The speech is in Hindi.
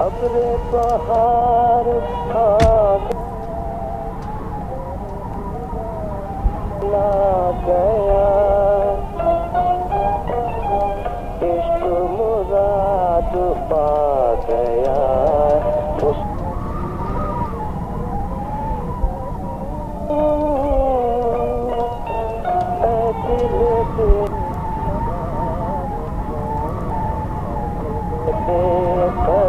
अब्रे बहार ला गया। इश्क मुराद पा गया। उस the